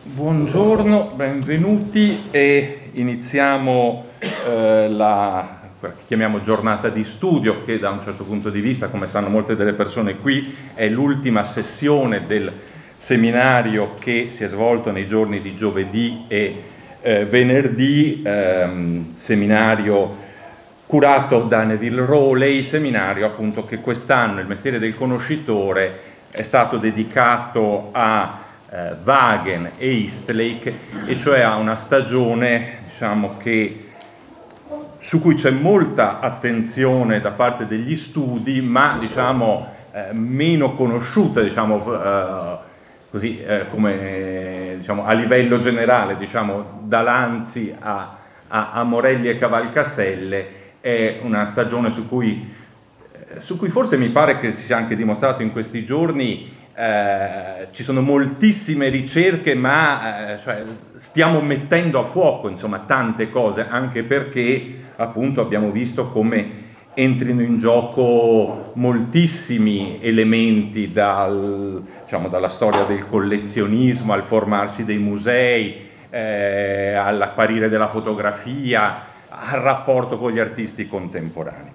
Buongiorno, benvenuti e iniziamo eh, la quella che chiamiamo giornata di studio, che da un certo punto di vista, come sanno molte delle persone qui, è l'ultima sessione del seminario che si è svolto nei giorni di giovedì e eh, venerdì, ehm, seminario curato da Neville Rowley, seminario appunto che quest'anno il mestiere del conoscitore è stato dedicato a eh, Wagen e Eastlake, e cioè a una stagione diciamo, che, su cui c'è molta attenzione da parte degli studi, ma diciamo, eh, meno conosciuta diciamo, eh, così, eh, come, diciamo, a livello generale, diciamo, da Lanzi a, a, a Morelli e Cavalcaselle, è una stagione su cui, eh, su cui forse mi pare che si sia anche dimostrato in questi giorni eh, ci sono moltissime ricerche, ma eh, cioè, stiamo mettendo a fuoco insomma, tante cose, anche perché appunto abbiamo visto come entrino in gioco moltissimi elementi dal, diciamo, dalla storia del collezionismo al formarsi dei musei, eh, all'apparire della fotografia, al rapporto con gli artisti contemporanei.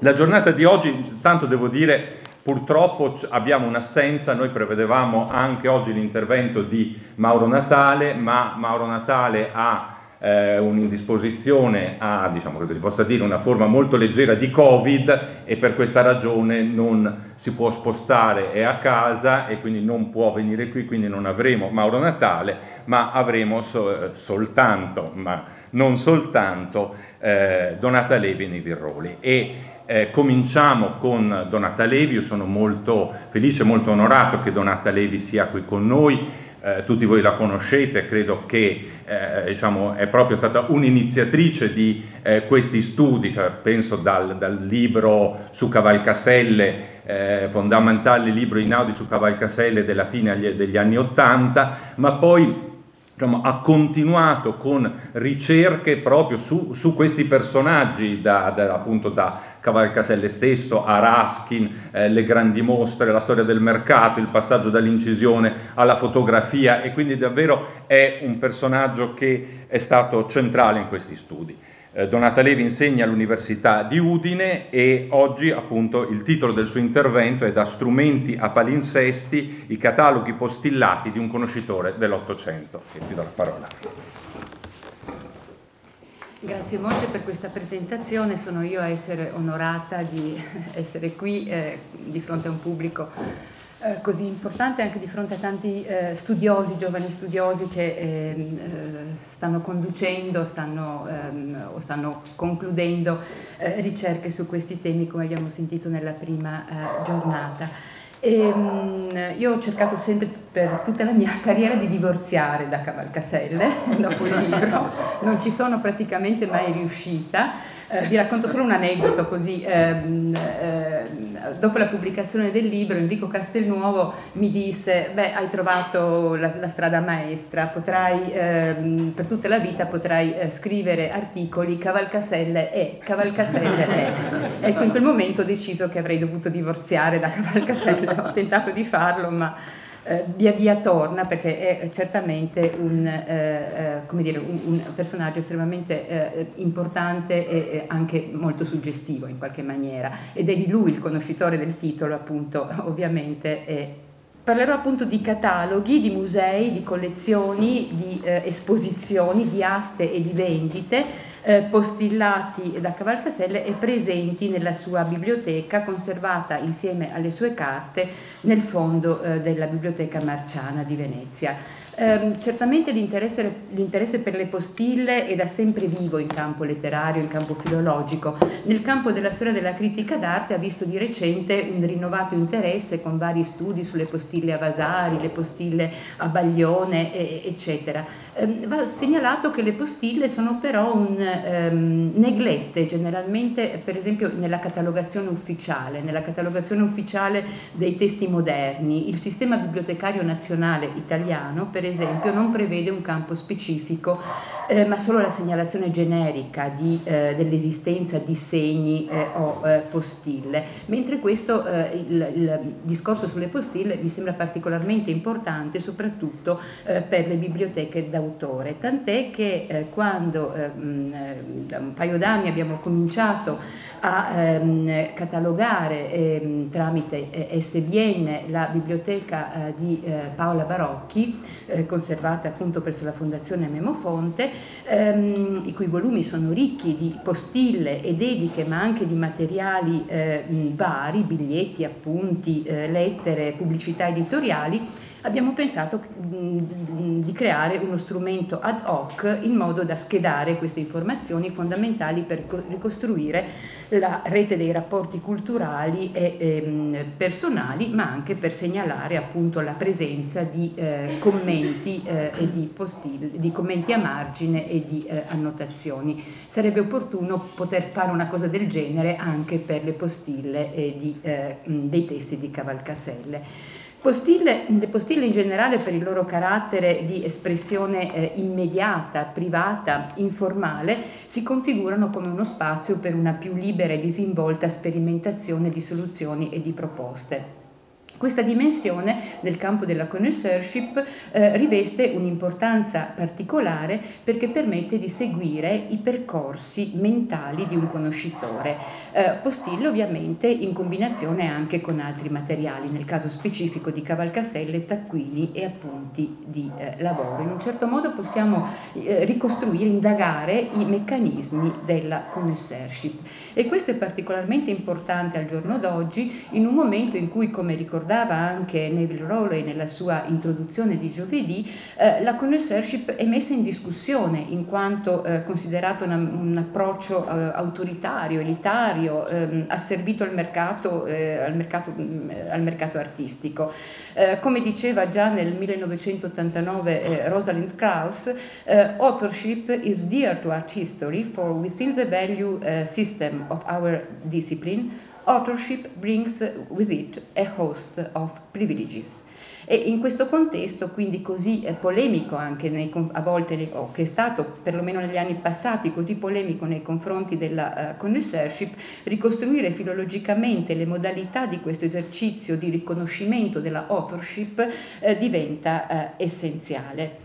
La giornata di oggi, tanto devo dire, Purtroppo abbiamo un'assenza, noi prevedevamo anche oggi l'intervento di Mauro Natale, ma Mauro Natale ha eh, un'indisposizione a, diciamo che si possa dire, una forma molto leggera di Covid e per questa ragione non si può spostare, è a casa e quindi non può venire qui, quindi non avremo Mauro Natale, ma avremo so, soltanto, ma non soltanto, eh, Donata Levi nei Virroli. E, eh, cominciamo con Donata Levi, io sono molto felice molto onorato che Donata Levi sia qui con noi, eh, tutti voi la conoscete, credo che eh, diciamo, è proprio stata un'iniziatrice di eh, questi studi, cioè, penso dal, dal, libro su Cavalcaselle, eh, fondamentale libro Inaudi su Cavalcaselle della fine degli anni Ottanta, ma poi diciamo, ha continuato con ricerche proprio su, su questi personaggi, da, da, appunto da Cavalcaselle stesso a Raskin, eh, le grandi mostre, la storia del mercato, il passaggio dall'incisione alla fotografia e quindi davvero è un personaggio che è stato centrale in questi studi. Eh, Donata Levi insegna all'Università di Udine e oggi appunto il titolo del suo intervento è Da strumenti a palinsesti, i cataloghi postillati di un conoscitore dell'Ottocento. Ti do la parola. Grazie molte per questa presentazione, sono io a essere onorata di essere qui eh, di fronte a un pubblico eh, così importante anche di fronte a tanti eh, studiosi, giovani studiosi che ehm, eh, stanno conducendo stanno, ehm, o stanno concludendo eh, ricerche su questi temi come abbiamo sentito nella prima eh, giornata. E, ehm, io ho cercato sempre per tutta la mia carriera di divorziare da Cavalcaselle dopo il libro, non ci sono praticamente mai riuscita eh, vi racconto solo un aneddoto così. Ehm, eh, dopo la pubblicazione del libro Enrico Castelnuovo mi disse, beh hai trovato la, la strada maestra, potrai, ehm, per tutta la vita potrai eh, scrivere articoli Cavalcaselle e Cavalcaselle e. Ecco, in quel momento ho deciso che avrei dovuto divorziare da Cavalcaselle, ho tentato di farlo ma eh, via via torna perché è certamente un, eh, eh dire, un, un personaggio estremamente eh, importante e anche molto suggestivo in qualche maniera. Ed è di lui il conoscitore del titolo appunto ovviamente è Parlerò appunto di cataloghi, di musei, di collezioni, di eh, esposizioni, di aste e di vendite eh, postillati da Cavalcaselle e presenti nella sua biblioteca, conservata insieme alle sue carte nel fondo eh, della Biblioteca Marciana di Venezia. Eh, certamente l'interesse, per le postille è da sempre vivo in campo letterario, in campo filologico. Nel campo della storia della critica d'arte ha visto di recente un rinnovato interesse con vari studi sulle postille a Vasari, le postille a Baglione, e, eccetera. Eh, va segnalato che le postille sono però un, ehm, neglette generalmente, per esempio nella catalogazione ufficiale, nella catalogazione ufficiale dei testi moderni. Il sistema bibliotecario nazionale italiano, per esempio non prevede un campo specifico eh, ma solo la segnalazione generica di, eh, dell'esistenza di segni eh, o eh, postille, mentre questo, eh, il, il, discorso sulle postille mi sembra particolarmente importante soprattutto per le biblioteche d'autore, tant'è che quando da un paio d'anni abbiamo cominciato a ehm, catalogare ehm, tramite eh, SBN la biblioteca eh, di eh, Paola Barocchi, eh, conservata appunto presso la Fondazione Memofonte, ehm, i cui volumi sono ricchi di postille e dediche ma anche di materiali eh, vari, biglietti, appunti, eh, lettere, pubblicità editoriali abbiamo pensato mm, di creare uno strumento ad hoc in modo da schedare queste informazioni fondamentali per ricostruire la rete dei rapporti culturali e ehm, personali, ma anche per segnalare appunto la presenza di eh, commenti eh, e di, postili, di commenti a margine e di eh, annotazioni. Sarebbe opportuno poter fare una cosa del genere anche per le postille di, dei testi di Cavalcaselle. Postille, le postille in generale per il loro carattere di espressione eh, immediata, privata, informale, si configurano come uno spazio per una più libera e disinvolta sperimentazione di soluzioni e di proposte. Questa dimensione nel campo della connoisseurship eh, riveste un'importanza particolare perché permette di seguire i percorsi mentali di un conoscitore. Eh, postille ovviamente in combinazione anche con altri materiali, nel caso specifico di cavalcaselle, taccuini e appunti di eh, lavoro. In un certo modo possiamo eh, ricostruire, indagare i meccanismi della connoisseurship e questo è particolarmente importante al giorno d'oggi in un momento in cui, come ricordava anche Neville Rowley nella sua introduzione di giovedì, eh, la connoisseurship è messa in discussione in quanto eh, considerato una, un approccio eh, autoritario, elitario, ehm, asservito al mercato, eh, al mercato, mm, al mercato artistico. Eh, come diceva già nel 1989 eh, Rosalind Krauss, authorship is dear to art history for within the value system of our discipline authorship brings with it a host of privileges. E in questo contesto, quindi così eh, polemico anche nei, a volte, o che è stato perlomeno negli anni passati così polemico nei confronti della uh, connoisseurship, ricostruire filologicamente le modalità di questo esercizio di riconoscimento della authorship uh, diventa uh, essenziale.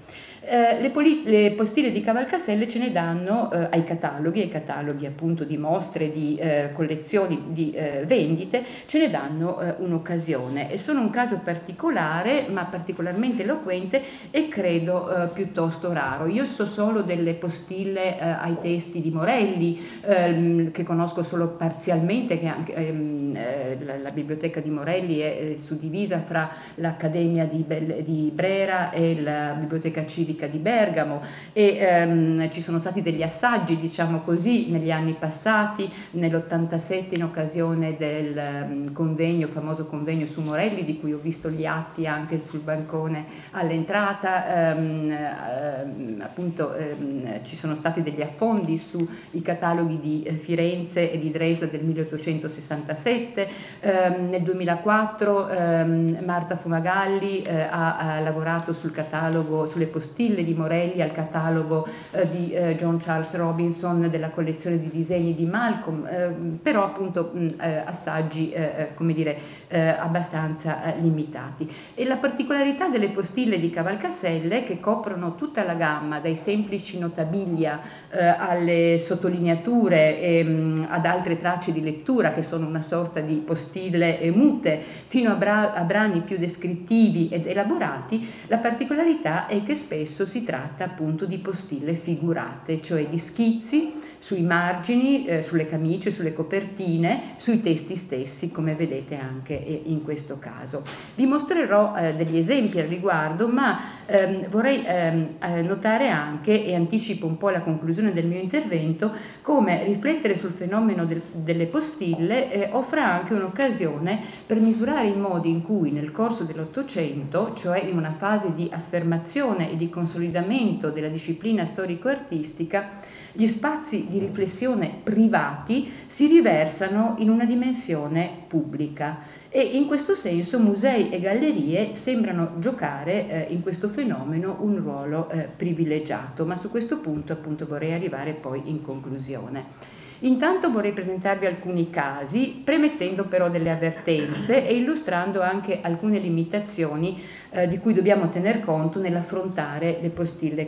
Eh, le, le, postille di Cavalcaselle ce ne danno eh, ai cataloghi, ai cataloghi appunto di mostre, di eh, collezioni, di eh, vendite, ce ne danno eh, un'occasione e sono un caso particolare ma particolarmente eloquente e credo piuttosto raro. Io so solo delle postille ai testi di Morelli ehm, che conosco solo parzialmente, che anche, ehm, la, la, biblioteca di Morelli è suddivisa fra l'Accademia di, di Brera e la biblioteca civica Repubblica di Bergamo e ehm, ci sono stati degli assaggi, diciamo così, negli anni passati, nell'87 in occasione del um, convegno, famoso convegno su Morelli, di cui ho visto gli atti anche sul bancone all'entrata, ehm, ehm, appunto ehm, ci sono stati degli affondi sui cataloghi di eh, Firenze e di Dresda del 1867, ehm, nel 2004 ehm, Marta Fumagalli eh, ha, ha lavorato sul catalogo, sulle postille Mille di Morelli al catalogo eh, di eh, John Charles Robinson della collezione di disegni di Malcolm, eh, però appunto mh, eh, assaggi eh, come dire, abbastanza limitati. E la particolarità delle postille di Cavalcaselle che coprono tutta la gamma, dai semplici notabilia alle sottolineature e mh, ad altre tracce di lettura che sono una sorta di postille mute, fino a, bra- a brani più descrittivi ed elaborati, la particolarità è che spesso si tratta appunto di postille figurate, cioè di schizzi sui margini, eh, sulle camicie, sulle copertine, sui testi stessi, come vedete anche in questo caso. Vi mostrerò eh, degli esempi al riguardo, ma ehm, vorrei ehm, eh, notare anche, e anticipo un po' la conclusione del mio intervento, come riflettere sul fenomeno del, delle postille eh, offra anche un'occasione per misurare i modi in cui nel corso dell'Ottocento, cioè in una fase di affermazione e di consolidamento della disciplina storico-artistica, Gli spazi di riflessione privati si riversano in una dimensione pubblica e in questo senso musei e gallerie sembrano giocare eh, in questo fenomeno un ruolo eh, privilegiato, ma su questo punto appunto vorrei arrivare poi in conclusione. Intanto vorrei presentarvi alcuni casi, premettendo però delle avvertenze e illustrando anche alcune limitazioni eh, di cui dobbiamo tener conto nell'affrontare le postille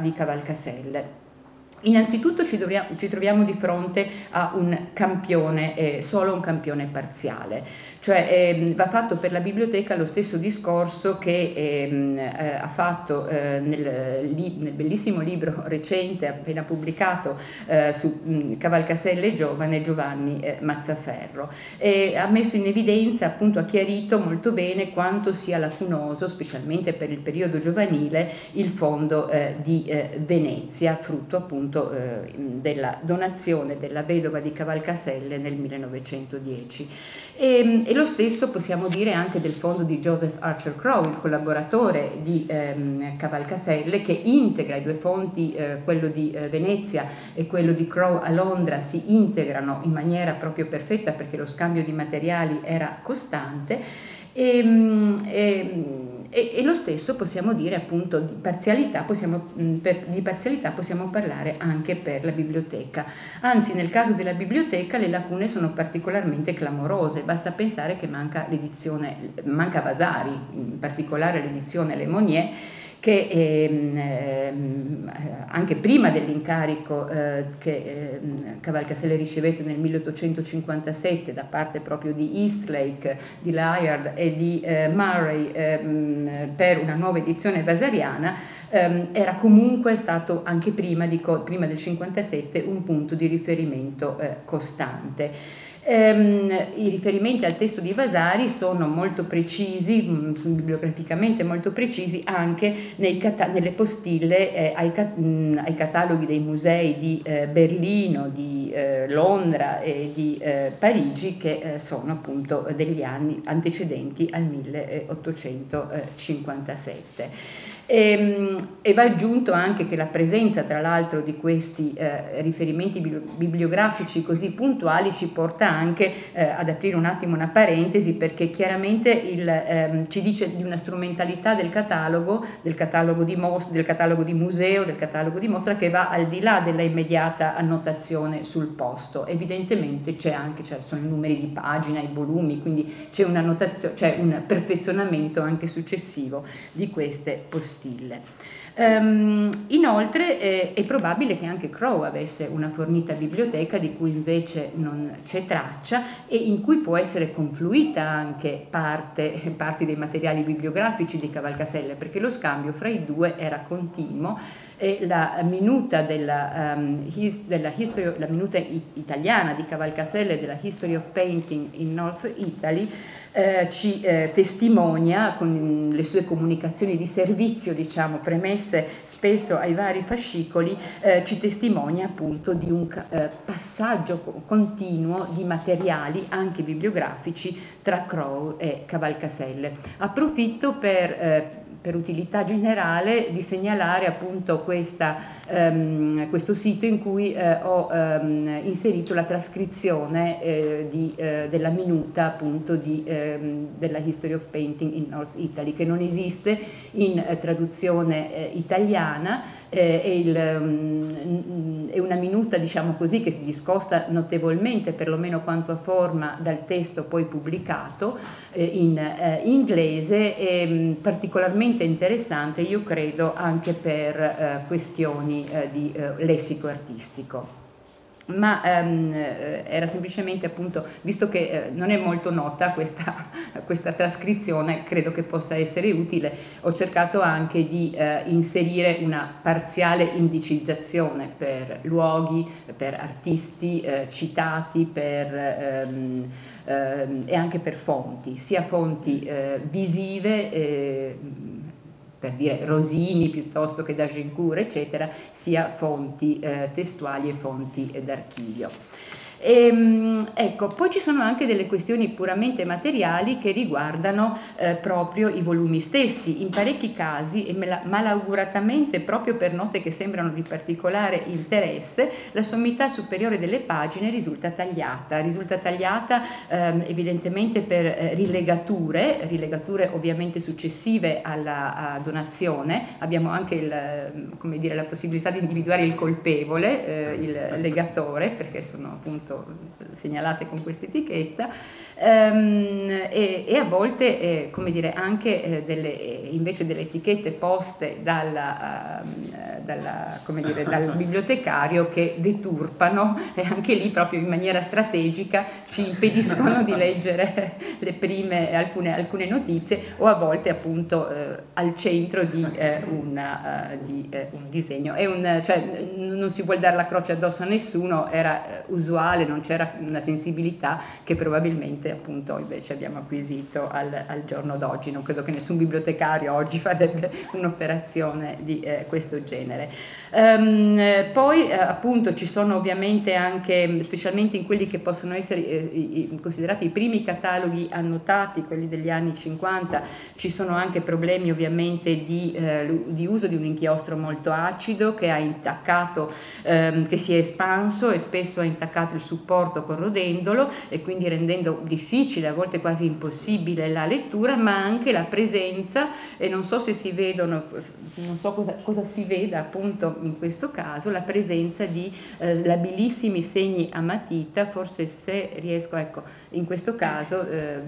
di Cavalcaselle. Innanzitutto ci, dobbiamo, ci, troviamo di fronte a un campione, eh, solo un campione parziale. Cioè eh, va fatto per la biblioteca lo stesso discorso che ehm, eh, ha fatto eh, nel, li, nel, bellissimo libro recente appena pubblicato eh, su mh, mm, Cavalcaselle Giovane Giovanni eh, Mazzaferro e ha messo in evidenza, appunto ha chiarito molto bene quanto sia lacunoso, specialmente per il periodo giovanile, il fondo eh, di Venezia, frutto appunto della donazione della vedova di Cavalcaselle nel 1910. E, ehm, e, lo stesso possiamo dire anche del fondo di Joseph Archer Crow, il collaboratore di ehm, Cavalcaselle, che integra i due fondi, eh, quello di eh, Venezia e quello di Crow a Londra, si integrano in maniera proprio perfetta perché lo scambio di materiali era costante. E, ehm, e, e, e, lo stesso possiamo dire appunto di parzialità, possiamo, per, di parzialità possiamo parlare anche per la biblioteca. Anzi, nel caso della biblioteca le lacune sono particolarmente clamorose, basta pensare che manca l'edizione, manca Vasari, in particolare l'edizione Le Monnier, che ehm, ehm, anche prima dell'incarico eh, che ehm, Cavalcaselle ricevette nel 1857 da parte proprio di Eastlake, di Layard e di eh, Murray ehm, per una nuova edizione vasariana, ehm, era comunque stato anche prima, di, prima del 57 un punto di riferimento eh, costante. Ehm, I riferimenti al testo di Vasari sono molto precisi, mm, bibliograficamente molto precisi, anche cata- nelle postille eh, ai, cat- mh, mm, ai, cataloghi dei musei di eh, Berlino, di eh, Londra e di eh, Parigi, che eh, sono appunto degli anni antecedenti al 1857. E, ehm, e, va aggiunto anche che la presenza, tra l'altro, di questi eh, riferimenti bibliografici così puntuali ci porta anche eh, ad aprire un attimo una parentesi perché chiaramente il, ehm, ci dice di una strumentalità del catalogo, del catalogo, di mos- del catalogo di museo, del catalogo di mostra che va al di là della immediata annotazione sul posto. Evidentemente c'è anche, cioè, sono i numeri di pagina, i volumi, quindi c'è, c'è un perfezionamento anche successivo di queste possibilità stile. Um, inoltre eh, è probabile che anche Crow avesse una fornita biblioteca di cui invece non c'è traccia e in cui può essere confluita anche parte, parti dei materiali bibliografici di Cavalcaselle, perché lo scambio fra i due era continuo e la minuta, della, um, his, della history, la minuta italiana di Cavalcaselle della History of Painting in North Italy eh, ci eh, testimonia con le sue comunicazioni di servizio, diciamo, premesse spesso ai vari fascicoli, eh, ci testimonia appunto di un eh, passaggio continuo di materiali anche bibliografici tra Crow e Cavalcaselle. Approfitto per eh, per utilità generale di segnalare appunto questa, um, questo sito in cui eh, ho um, inserito la trascrizione eh, di, eh, della minuta appunto di, ehm, della History of Painting in North Italy che non esiste in eh, traduzione eh, italiana eh, è, il, um, è, una minuta diciamo così che si discosta notevolmente perlomeno quanto a forma dal testo poi pubblicato eh, in eh, inglese e um, particolarmente interessante io credo anche per eh, questioni eh, di eh, lessico artistico ma ehm, eh, era semplicemente appunto, visto che eh, non è molto nota questa, questa, trascrizione, credo che possa essere utile, ho cercato anche di eh, inserire una parziale indicizzazione per luoghi, per artisti eh, citati, per, ehm, ehm, e anche per fonti, sia fonti eh, visive eh, per dire Rosini piuttosto che d'Agincourt, eccetera, sia fonti eh, testuali e fonti d'archivio. E, ehm, ecco, poi ci sono anche delle questioni puramente materiali che riguardano eh, proprio i volumi stessi. In parecchi casi, e malauguratamente proprio per note che sembrano di particolare interesse, la sommità superiore delle pagine risulta tagliata, risulta tagliata ehm, evidentemente per eh, rilegature, rilegature ovviamente successive alla donazione, abbiamo anche il, dire, la possibilità di individuare il colpevole, eh, il legatore, perché sono appunto appunto segnalate con questa etichetta ehm, e, e, a volte eh, come dire, anche eh, delle, invece delle etichette poste dalla, uh, dalla, dire, dal bibliotecario che deturpano e anche lì proprio in maniera strategica ci impediscono di leggere le prime alcune, alcune notizie o a volte appunto eh, al centro di, eh, una, di eh, un disegno. Un, cioè, non si vuole dare la croce addosso a nessuno, era usuale non c'era una sensibilità che probabilmente appunto invece abbiamo acquisito al, al giorno d'oggi. Non credo che nessun bibliotecario oggi farebbe un'operazione di eh, questo genere. Um, poi eh, appunto ci sono ovviamente anche, specialmente in quelli che possono essere eh, considerati i primi cataloghi annotati, quelli degli anni 50, ci sono anche problemi ovviamente di, eh, di uso di un inchiostro molto acido che ha intaccato, ehm, che si è espanso e spesso ha intaccato il supporto corrodendolo e quindi rendendo difficile, a volte quasi impossibile la lettura, ma anche la presenza, e non so se si vedono, non so cosa, cosa si veda appunto in questo caso, la presenza di eh, labilissimi segni a matita, forse se riesco, ecco, in questo caso eh,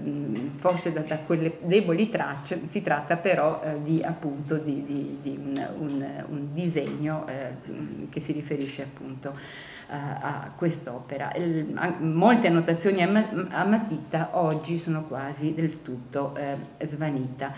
forse da, da, quelle deboli tracce si tratta però eh, di appunto di, di, di un, un, un, disegno eh, che si riferisce appunto a quest'opera. Molte annotazioni a matita oggi sono quasi del tutto eh, svanita,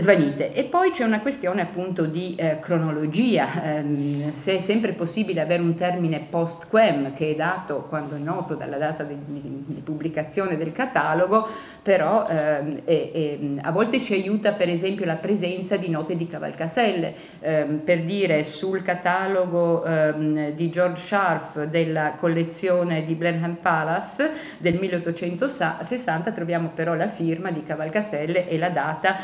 svanite. E poi c'è una questione appunto di eh, cronologia, ehm, se è sempre possibile avere un termine post-quem che è dato quando è noto dalla data di, di pubblicazione del catalogo, però ehm, e, e, a volte ci aiuta per esempio la presenza di note di cavalcaselle, ehm, per dire sul catalogo ehm, di George Scharf della collezione di Blenheim Palace del 1860 troviamo però la firma di cavalcaselle e la data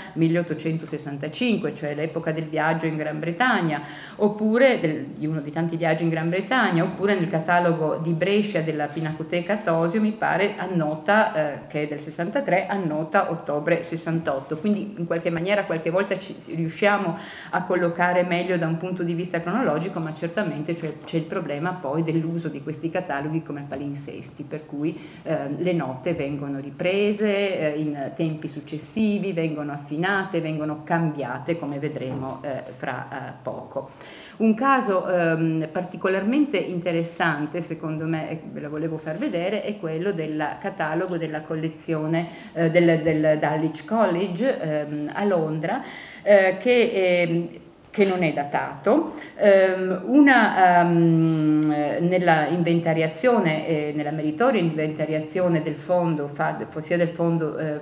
1865, cioè l'epoca del viaggio in Gran Bretagna, oppure del, di uno dei tanti viaggi in Gran Bretagna, oppure nel catalogo di Brescia della Pinacoteca Tosio mi pare annota eh, che è del 63 3 annota ottobre 68, quindi in qualche maniera qualche volta ci riusciamo a collocare meglio da un punto di vista cronologico, ma certamente c'è, c'è il problema poi dell'uso di questi cataloghi come palinsesti, per cui eh, le note vengono riprese eh, in tempi successivi, vengono affinate, vengono cambiate come vedremo eh, fra eh, poco. Un caso ehm, particolarmente interessante, secondo me, ve lo volevo far vedere, è quello del catalogo della collezione eh, del, del Dulwich College ehm, a Londra, eh, che è che non è datato, um, una um, nella inventariazione, eh, nella meritoria inventariazione del fondo, sia del fondo eh,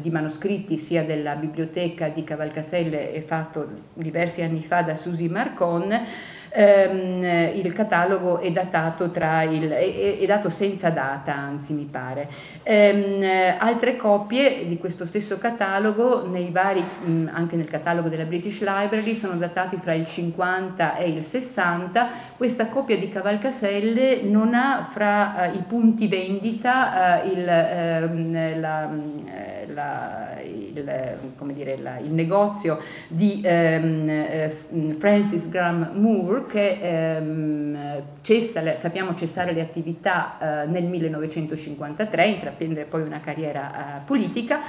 di manoscritti sia della biblioteca di Cavalcaselle, fatto diversi anni fa da Susi Marcon, ehm, il catalogo è datato tra il, è, è, dato senza data, anzi mi pare. Ehm, altre copie di questo stesso catalogo, vari, mh, anche nel catalogo della British Library, sono datati fra il 50 e il 60. Questa copia di Cavalcaselle non ha fra uh, i punti vendita uh, il, uh, la, eh, la, il, dire, la, il, negozio di um, Francis Graham Moore che ehm, cessa, sappiamo cessare le attività eh, nel 1953, intraprendere poi una carriera eh, politica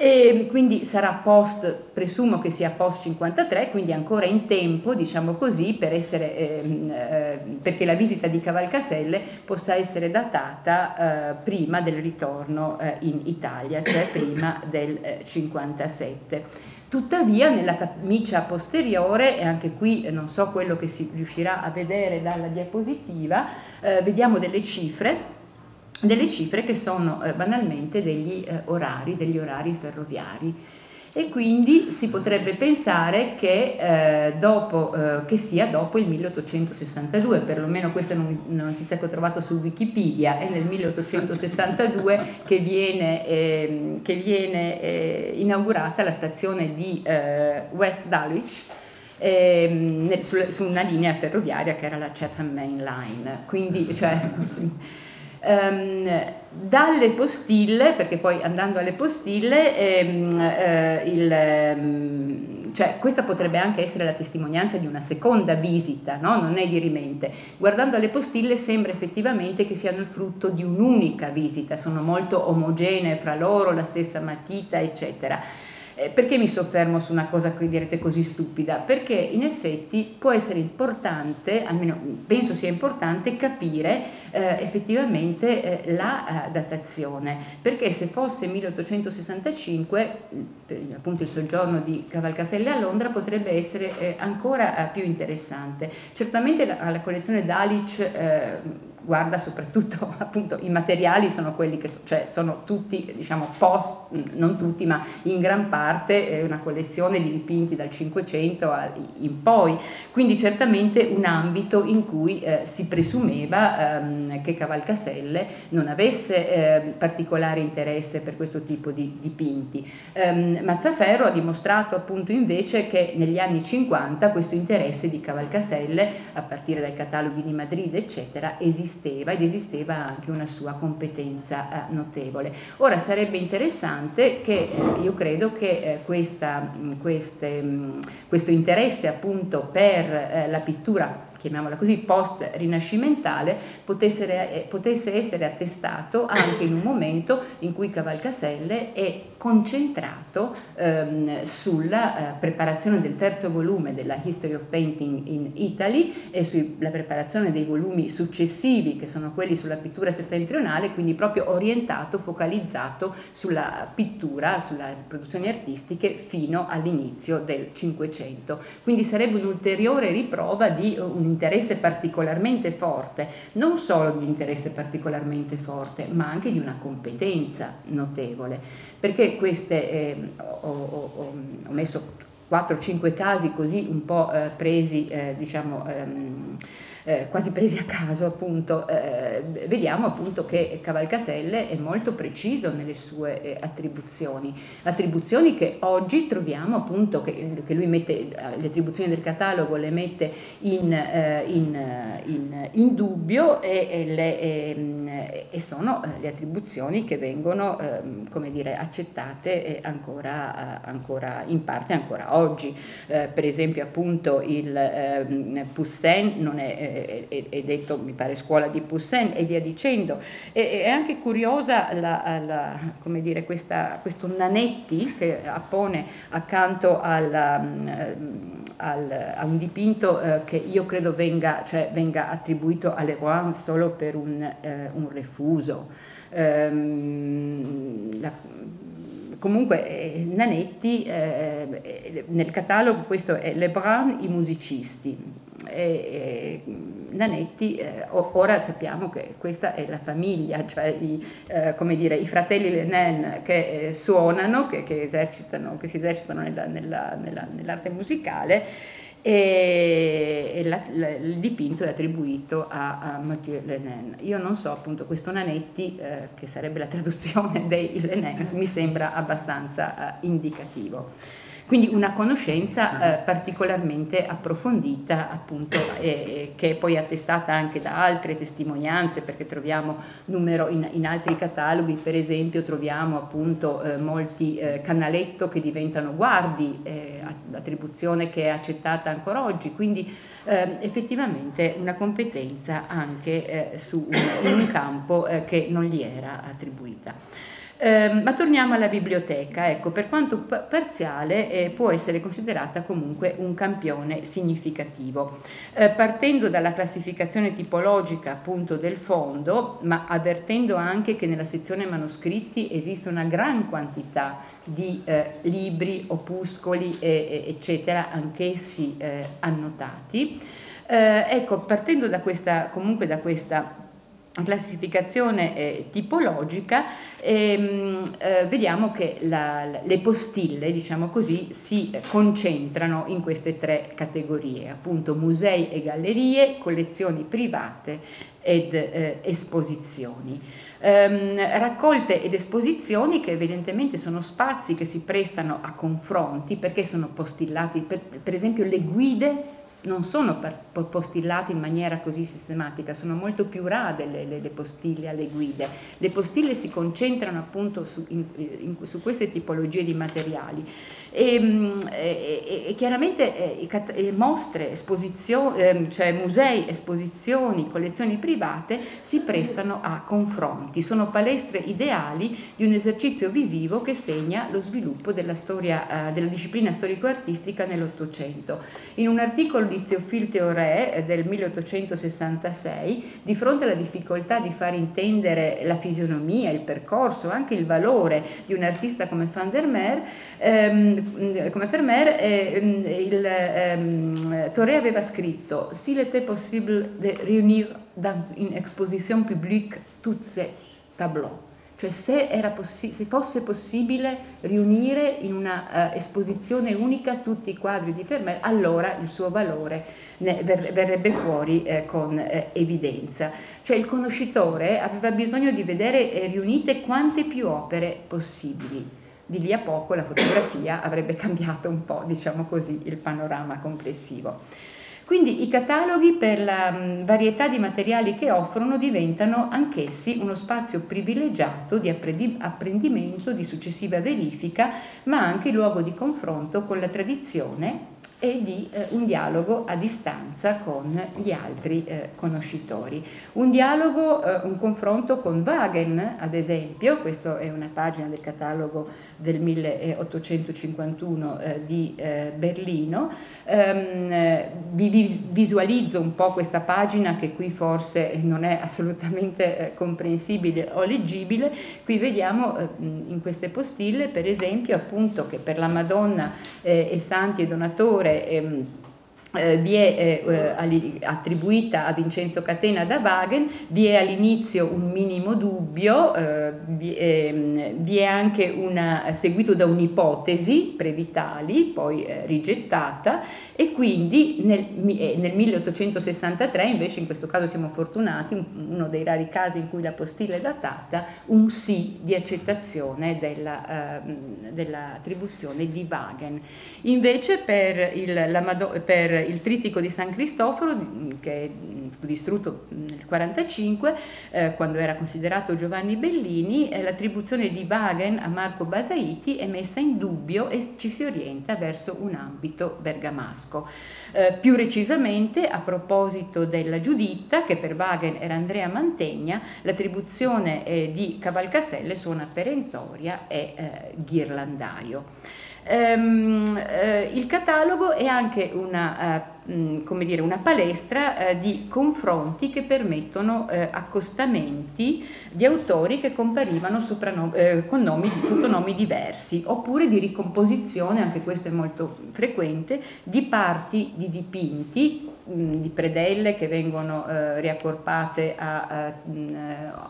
e quindi sarà post, presumo che sia post 53, quindi ancora in tempo, diciamo così, per essere, ehm, eh, perché la visita di Cavalcaselle possa essere datata eh, prima del ritorno eh, in Italia, cioè prima del 57. Tuttavia nella camicia posteriore, e anche qui eh, non so quello che si riuscirà a vedere dalla diapositiva, eh, vediamo delle cifre, delle cifre che sono eh, banalmente degli eh, orari, degli orari ferroviari. e quindi si potrebbe pensare che, eh, dopo, eh, che sia dopo il 1862, perlomeno questa è una notizia che ho trovato su Wikipedia, è nel 1862 che viene, eh, che viene eh, inaugurata la stazione di eh, West Dulwich ehm, su, una linea ferroviaria che era la Chatham Main Line. Quindi, cioè, dalle postille, perché poi andando alle postille, ehm, eh, il, ehm, cioè, questa potrebbe anche essere la testimonianza di una seconda visita, no? non è di rimente. Guardando alle postille sembra effettivamente che siano il frutto di un'unica visita, sono molto omogenee fra loro, la stessa matita, eccetera. Eh, perché mi soffermo su una cosa che direte così stupida? Perché in effetti può essere importante, almeno penso sia importante, capire eh, effettivamente eh, la uh, datazione, perché se fosse 1865, mm, appunto il soggiorno di Cavalcaselle a Londra potrebbe essere eh, ancora più interessante. Certamente la, la collezione Dalic eh, guarda soprattutto appunto i materiali sono quelli che cioè sono tutti diciamo post non tutti ma in gran parte è una collezione di dipinti dal 500 in poi. Quindi certamente un ambito in cui eh, si presumeva ehm, che Cavalcaselle non avesse eh, particolare interesse per questo tipo di dipinti. Ehm, Mazzaferro ha dimostrato appunto invece che negli anni 50 questo interesse di Cavalcaselle a partire dai cataloghi di Madrid eccetera esisteva esisteva ed esisteva anche una sua competenza eh, notevole. Ora sarebbe interessante che eh, io credo che eh, questa, queste, questo interesse appunto per la pittura chiamiamola così, post-rinascimentale, potesse, eh, potesse, essere attestato anche in un momento in cui Cavalcaselle è concentrato ehm, sulla eh, preparazione del terzo volume della History of Painting in Italy e sulla preparazione dei volumi successivi, che sono quelli sulla pittura settentrionale, quindi proprio orientato, focalizzato sulla pittura, sulle produzioni artistiche fino all'inizio del Cinquecento. Quindi sarebbe un'ulteriore riprova di un interesse particolarmente forte, non solo di interesse particolarmente forte, ma anche di una competenza notevole, perché queste, eh, ho, ho, ho, messo 4-5 casi così un po' eh, presi, eh, diciamo, ehm, eh, quasi presi a caso appunto, eh, vediamo appunto che Cavalcaselle è molto preciso nelle sue eh, attribuzioni, attribuzioni che oggi troviamo appunto, che, che lui mette, le attribuzioni del catalogo le mette in, eh, in, in, in dubbio e, e, le, ehm, e, sono eh, le attribuzioni che vengono ehm, come dire, accettate ancora, ancora in parte ancora oggi. Eh, per esempio appunto il ehm, Poussin non è è, è, detto, mi pare, scuola di Poussin e via dicendo. E, è anche curiosa la, la, dire, questa, questo Nanetti che appone accanto alla, mm, al, a un dipinto eh, che io credo venga, cioè, venga attribuito a Leroy solo per un, eh, un refuso. Ehm, la, comunque eh, Nanetti eh, nel catalogo questo è Lebrun i musicisti e, e Nanetti, eh, ora sappiamo che questa è la famiglia, cioè i, eh, dire, i fratelli Lenin che eh, suonano, che, che, esercitano, che si esercitano nella, nella, nella, nell'arte musicale e, e la, la, il dipinto è attribuito a, a, Mathieu Lenin. Io non so, appunto, questo Nanetti, eh, che sarebbe la traduzione dei Lenin, mi sembra abbastanza eh, indicativo. Quindi una conoscenza eh, particolarmente approfondita, appunto, eh, che è poi attestata anche da altre testimonianze, perché troviamo numero in, in altri cataloghi, per esempio troviamo appunto eh, molti eh, canaletto che diventano guardi, eh, attribuzione che è accettata ancora oggi, quindi eh, effettivamente una competenza anche su un, in un campo che non gli era attribuita. Eh, ma torniamo alla biblioteca, ecco, per quanto parziale eh, può essere considerata comunque un campione significativo. Eh, partendo dalla classificazione tipologica appunto del fondo, ma avvertendo anche che nella sezione manoscritti esiste una gran quantità di eh, libri, opuscoli, eccetera, anch'essi eh, annotati. Eh, ecco, partendo da questa, comunque da questa classificazione eh, tipologica ehm, eh, vediamo che la, le postille, diciamo così, si concentrano in queste tre categorie, appunto musei e gallerie, collezioni private ed eh, esposizioni. Ehm, raccolte ed esposizioni che evidentemente sono spazi che si prestano a confronti perché sono postillati, per, per esempio le guide non sono postillate in maniera così sistematica, sono molto più rade le, le, le postille alle guide. Le postille si concentrano appunto su, in, in, su queste tipologie di materiali e, e, e chiaramente eh, mostre, esposizioni, ehm, cioè musei, esposizioni, collezioni private si prestano a confronti, sono palestre ideali di un esercizio visivo che segna lo sviluppo della, storia, eh, della disciplina storico-artistica nell'Ottocento. In un articolo di Théophile Théoret eh, del 1866, di fronte alla difficoltà di far intendere la fisionomia, il percorso, anche il valore di un artista come Van der Meer, ehm, come Vermeer, eh, mm, il, ehm, Torre aveva scritto S'il était possible de réunir dans une exposition publique tous ces tableaux, cioè se, se fosse possibile riunire in una uh, esposizione unica tutti i quadri di Vermeer, allora il suo valore ver- verrebbe fuori eh, con eh, evidenza. Cioè il conoscitore aveva bisogno di vedere eh, riunite quante più opere possibili di lì a poco la fotografia avrebbe cambiato un po', diciamo così, il panorama complessivo. Quindi i cataloghi per la varietà di materiali che offrono diventano anch'essi uno spazio privilegiato di apprendimento, di successiva verifica, ma anche luogo di confronto con la tradizione e di eh, un dialogo a distanza con gli altri eh, conoscitori. Un dialogo, eh, un confronto con Wagen, ad esempio, questa è una pagina del catalogo del 1851 eh, di eh, Berlino, ehm, vi visualizzo un po' questa pagina che qui forse non è assolutamente eh, comprensibile o leggibile, qui vediamo in queste postille per esempio appunto che per la Madonna e Santi e Donatore ehm, eh, vi è eh, eh attribuita a Vincenzo Catena da Wagen, vi è all'inizio un minimo dubbio, eh, vi, eh, vi, è anche una, seguito da un'ipotesi previtali, poi eh, rigettata, e quindi nel, nel, 1863, invece in questo caso siamo fortunati, uno dei rari casi in cui la postilla è datata, un sì di accettazione della, dell'attribuzione di Wagen. Invece per il, la, per il trittico di San Cristoforo, che fu distrutto nel 1945, eh, quando era considerato Giovanni Bellini, eh, l'attribuzione di Wagen a Marco Basaiti è messa in dubbio e ci si orienta verso un ambito bergamasco. Eh, più recisamente, a proposito della Giuditta, che per Wagen era Andrea Mantegna, l'attribuzione eh, di Cavalcaselle suona perentoria e eh, ghirlandaio. Um, uh, il catalogo è anche una, uh, mh, dire, una palestra uh, di confronti che permettono accostamenti di autori che comparivano con nomi, sotto nomi diversi, oppure di ricomposizione, anche questo è molto frequente, di parti di dipinti di predelle che vengono eh, riaccorpate a, a,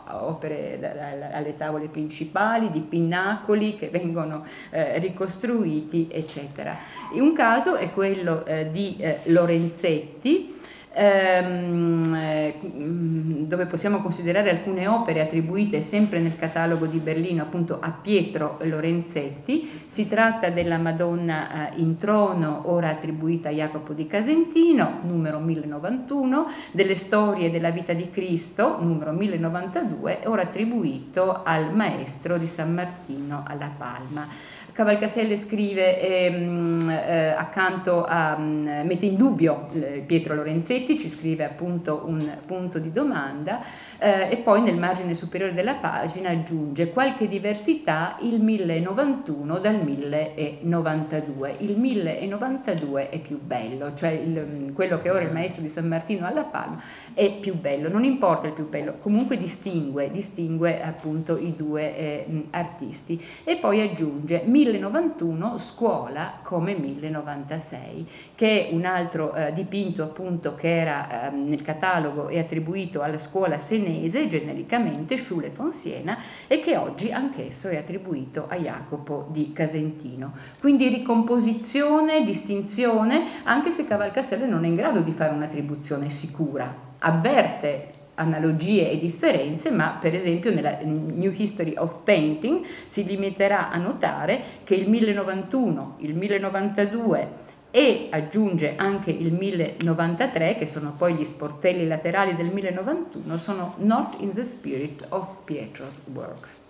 a opere da, da, alle tavole principali, di pinnacoli che vengono eh, ricostruiti, eccetera. Un caso è quello eh, di eh, Lorenzetti, ehm, eh, dove possiamo considerare alcune opere attribuite sempre nel catalogo di Berlino appunto a Pietro Lorenzetti. Si tratta della Madonna eh, in trono, ora attribuita a Jacopo di Casentino, numero 1091, delle storie della vita di Cristo, numero 1092, ora attribuito al maestro di San Martino alla Palma. Cavalcaselle scrive ehm, eh, accanto a, mette in dubbio eh, Pietro Lorenzetti, ci scrive appunto un punto di domanda eh, e poi nel margine superiore della pagina aggiunge qualche diversità il 1091 dal 1092. Il 1092 è più bello, cioè il, mm, quello che ora il maestro di San Martino alla Palma è più bello, non importa il più bello, comunque distingue, distingue appunto i due eh, artisti e poi aggiunge 1092 1091 Scuola come 1096, che è un altro eh, dipinto appunto che era eh, nel catalogo e attribuito alla scuola senese, genericamente Schule von Siena, e che oggi anch'esso è attribuito a Jacopo di Casentino. Quindi ricomposizione, distinzione, anche se Cavalcaselle non è in grado di fare un'attribuzione sicura, avverte analogie e differenze, ma per esempio nella New History of Painting si limiterà a notare che il 1091, il 1092 e aggiunge anche il 1093, che sono poi gli sportelli laterali del 1091, sono not in the spirit of Pietro's works.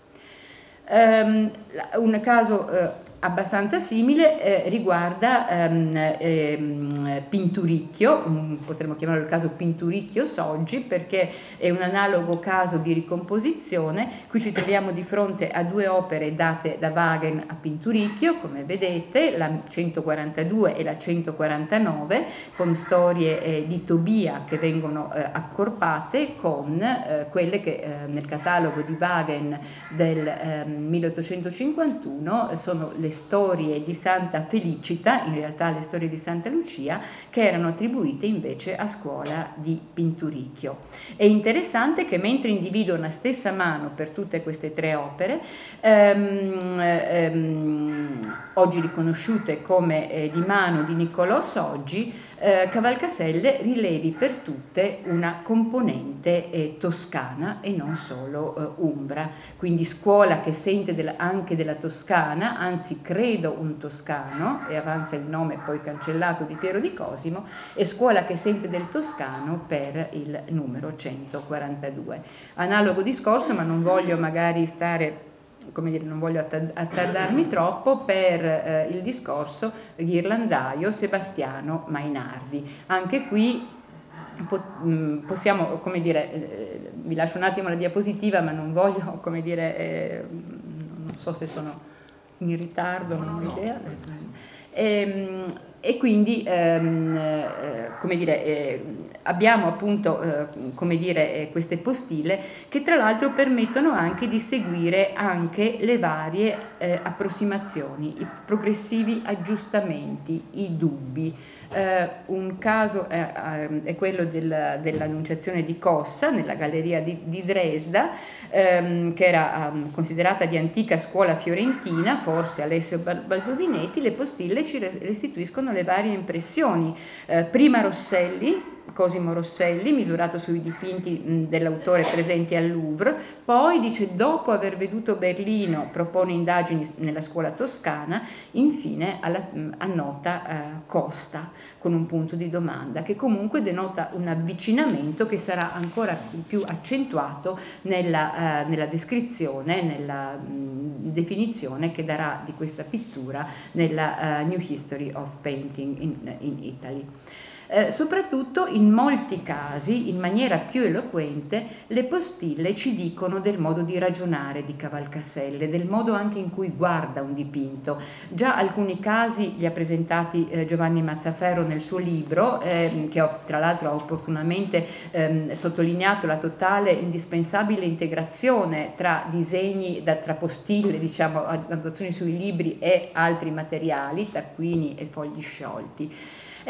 Um, un caso uh, abbastanza simile eh, riguarda ehm, ehm, Pinturicchio, um, potremmo chiamarlo il caso Pinturicchio Soggi perché è un analogo caso di ricomposizione, qui ci troviamo di fronte a due opere date da Wagen a Pinturicchio, come vedete, la 142 e la 149, con storie eh, di Tobia che vengono eh, accorpate con eh, quelle che eh, nel catalogo di Wagen del 1851 ehm, sono le le storie di Santa Felicita, in realtà le storie di Santa Lucia, che erano attribuite invece a scuola di Pinturicchio. È interessante che mentre individua una stessa mano per tutte queste tre opere, ehm, ehm, oggi riconosciute come eh, di mano di Niccolò Soggi, eh, Cavalcaselle rilevi per tutte una componente eh, toscana e non solo eh, umbra, quindi scuola che sente della, anche della Toscana, anzi credo un toscano, e avanza il nome poi cancellato di Piero di Cosimo, e scuola che sente del toscano per il numero 142. Analogo discorso, ma non voglio magari stare come dire, non voglio attardarmi troppo, per eh, il discorso ghirlandaio Sebastiano Mainardi. Anche qui mm, possiamo, come dire, eh, vi lascio un attimo la diapositiva, ma non voglio, come dire, eh, non so se sono in ritardo, non ho idea. Ehm, e quindi ehm, eh, come dire, eh, abbiamo appunto eh, come dire, eh, queste postille che tra l'altro permettono anche di seguire anche le varie eh, approssimazioni, i progressivi aggiustamenti, i dubbi. Eh, un caso è quello del, dell'annunciazione di Cossa nella galleria di, di Dresda, ehm, che era um, considerata di antica scuola fiorentina, forse Alessio Baldovinetti, le postille ci restituiscono le varie impressioni. Eh, prima Rosselli, Cosimo Rosselli, misurato sui dipinti dell'autore presenti al Louvre, poi dice dopo aver veduto Berlino propone indagini nella scuola toscana, infine alla, annota eh, Costa con un punto di domanda che comunque denota un avvicinamento che sarà ancora più accentuato nella, eh, nella descrizione, nella mh, definizione che darà di questa pittura nella uh, New History of Painting in, in Italy. Eh, soprattutto in molti casi, in maniera più eloquente, le postille ci dicono del modo di ragionare di Cavalcaselle, del modo anche in cui guarda un dipinto. Già alcuni casi li ha presentati eh, Giovanni Mazzaferro nel suo libro, eh, che ho, tra l'altro ha opportunamente ehm, sottolineato la totale indispensabile integrazione tra disegni, da, tra postille, diciamo, annotazioni sui libri e altri materiali, taccuini e fogli sciolti.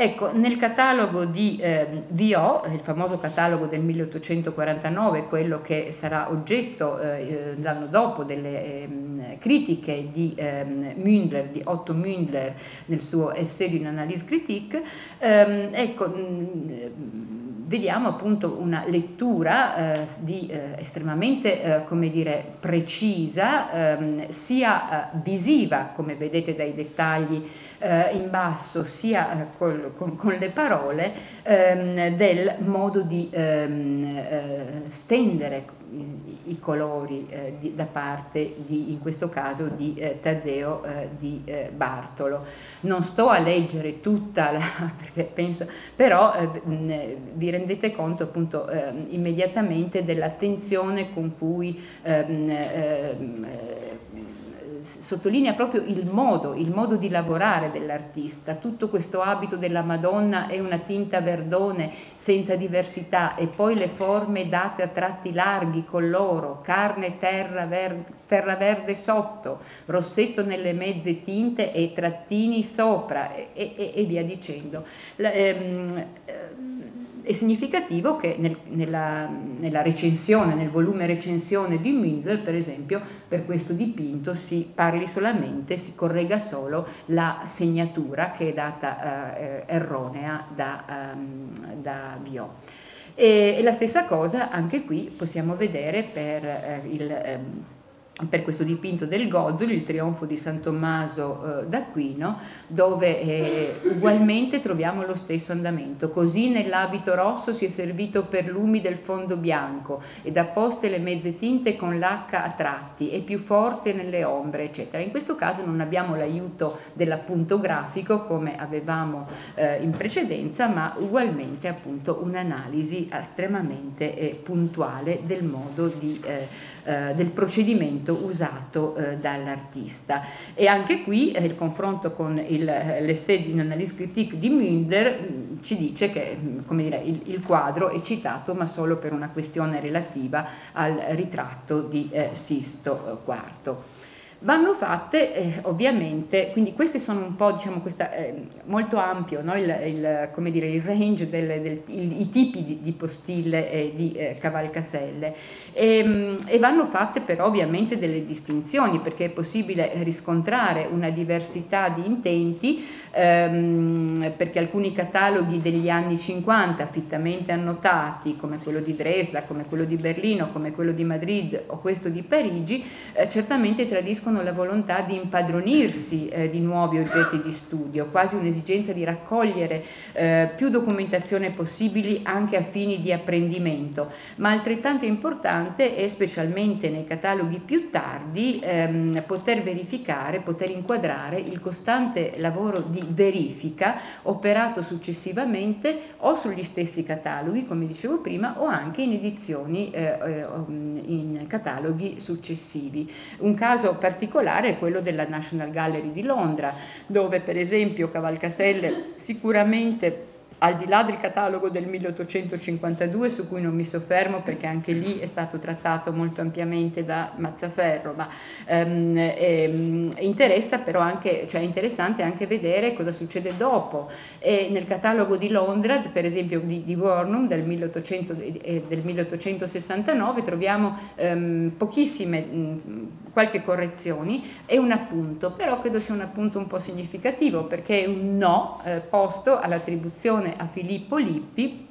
Ecco, nel catalogo di eh, VO, il famoso catalogo del 1849, quello che sarà oggetto eh, l'anno dopo delle eh, critiche di ehm, Mündler, di Otto Mündler nel suo essere di un'analisi critique, ehm, ecco, mh, vediamo appunto una lettura eh, di, eh, estremamente eh, come dire, precisa, ehm, sia eh, visiva, come vedete dai dettagli eh, in basso, sia eh, col, con, con, le parole, ehm, del modo di ehm, stendere i, i colori eh, di, da parte di, in questo caso di eh, Taddeo eh, di eh, Bartolo. Non sto a leggere tutta la, perché penso, però eh, vi rendete conto appunto ehm, immediatamente dell'attenzione con cui ehm, ehm, sottolinea proprio il modo, il modo di lavorare dell'artista, tutto questo abito della Madonna è una tinta verdone senza diversità e poi le forme date a tratti larghi con l'oro, carne, terra, verde, terra verde sotto, rossetto nelle mezze tinte e trattini sopra e, e, e via dicendo. La, ehm, è significativo che nel, nella, nella, recensione, nel volume recensione di Mindler, per esempio, per questo dipinto si parli solamente, si corregga solo la segnatura che è data eh, erronea da, um, da Viot. E, e, la stessa cosa anche qui possiamo vedere per eh, il... Eh, per questo dipinto del Gozzoli, il trionfo di San Tommaso eh, d'Aquino, dove eh, ugualmente troviamo lo stesso andamento. Così nell'abito rosso si è servito per lumi del fondo bianco ed apposte le mezze tinte con l'H a tratti e più forte nelle ombre, eccetera. In questo caso non abbiamo l'aiuto dell'appunto grafico come avevamo eh, in precedenza, ma ugualmente appunto un'analisi estremamente eh, puntuale del modo di eh, del procedimento usato eh, dall'artista. E anche qui eh, il confronto con eh, l'essay di Analyse critique di Münder mm, ci dice che mm, dire, il, il, quadro è citato ma solo per una questione relativa al ritratto di eh, Sisto IV. Vanno fatte eh, ovviamente, quindi questi sono un po' diciamo questa, eh, molto ampio no? il, il, dire, il, range, del, del, il, i tipi di, di postille e di eh, cavalcaselle e, ehm, e, vanno fatte però ovviamente delle distinzioni perché è possibile riscontrare una diversità di intenti ehm, perché alcuni cataloghi degli anni 50 fittamente annotati come quello di Dresda, come quello di Berlino, come quello di Madrid o questo di Parigi eh, certamente tradiscono la volontà di impadronirsi eh, di nuovi oggetti di studio, quasi un'esigenza di raccogliere eh, più documentazione possibili anche a fini di apprendimento, ma altrettanto importante è specialmente nei cataloghi più tardi ehm, poter verificare, poter inquadrare il costante lavoro di verifica operato successivamente o sugli stessi cataloghi, come dicevo prima, o anche in edizioni, eh, eh in cataloghi successivi. Un caso particolare è quello della National Gallery di Londra, dove per esempio Cavalcaselle sicuramente al di là del catalogo del 1852 su cui non mi soffermo perché anche lì è stato trattato molto ampiamente da Mazzaferro, ma ehm, ehm, interessa però anche, cioè è interessante anche vedere cosa succede dopo. E nel catalogo di Londra, per esempio di, di Warnum del, 1800, eh, del 1869, troviamo ehm, pochissime, mh, qualche correzioni e un appunto, però credo sia un appunto un po' significativo perché è un no eh, posto all'attribuzione a Filippo Lippi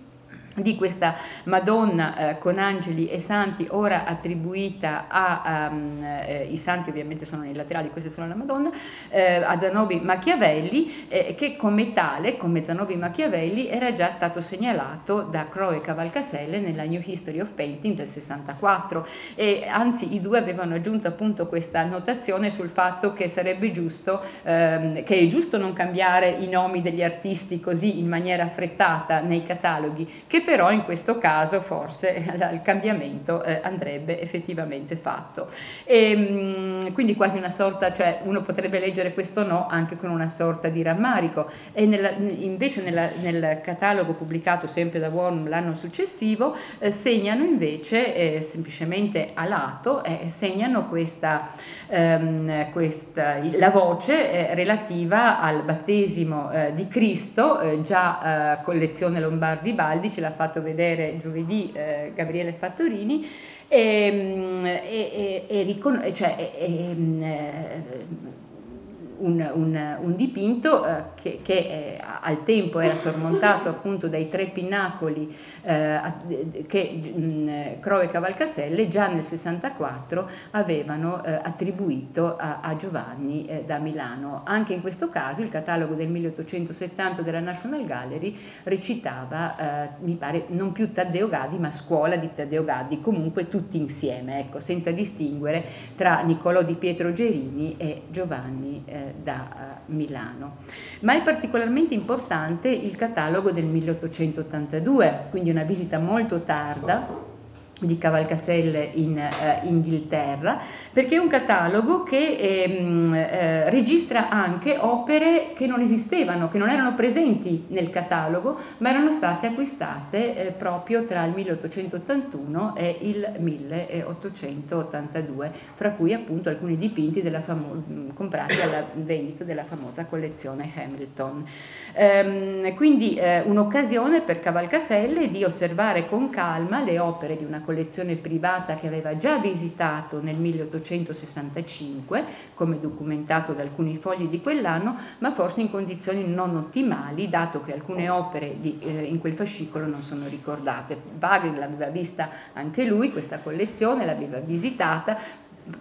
di questa Madonna eh, con angeli e santi ora attribuita ai um, eh, santi ovviamente sono nei laterali, queste sono la Madonna, eh, a Zanobi Machiavelli eh, che come tale, come Zanobi Machiavelli era già stato segnalato da Crowe e Cavalcaselle nella New History of Painting del 64 e anzi i due avevano aggiunto appunto questa annotazione sul fatto che sarebbe giusto, ehm, che è giusto non cambiare i nomi degli artisti così in maniera affrettata nei cataloghi, che però in questo caso forse il cambiamento eh, andrebbe effettivamente fatto. E, ehm, quindi quasi una sorta, cioè uno potrebbe leggere questo no anche con una sorta di rammarico e nella, invece nella, nel catalogo pubblicato sempre da Warren l'anno successivo eh, segnano invece eh, semplicemente a lato, segnano questa, ehm, questa, la voce eh, relativa al battesimo eh, di Cristo, già collezione Lombardi Baldi, ce l'ha fatto vedere giovedì eh, Gabriele Fattorini, e, e, e, e cioè, mm, eh, un, un, un, dipinto eh, che, che eh, al tempo era sormontato appunto dai tre pinnacoli eh, che mh, Crowe e Cavalcaselle già nel 64 avevano eh, attribuito a, a Giovanni eh, da Milano. Anche in questo caso il catalogo del 1870 della National Gallery recitava, mi pare, non più Taddeo Gaddi, ma scuola di Taddeo Gaddi, comunque tutti insieme, ecco, senza distinguere tra Niccolò di Pietro Gerini e Giovanni eh, da uh, Milano. Ma è particolarmente importante il catalogo del 1882, quindi una visita molto tarda di Cavalcaselle in eh, Inghilterra, perché è un catalogo che ehm, eh, registra anche opere che non esistevano, che non erano presenti nel catalogo, ma erano state acquistate eh, proprio tra il 1881 e il 1882, fra cui appunto alcuni dipinti comprati alla vendita della famosa collezione Hamilton. Ehm, quindi eh, un'occasione per Cavalcaselle di osservare con calma le opere di una collezione privata che aveva già visitato nel 1865, come documentato da alcuni fogli di quell'anno, ma forse in condizioni non ottimali, dato che alcune opere di, eh, in quel fascicolo non sono ricordate. Wagner l'aveva vista anche lui, questa collezione, l'aveva visitata,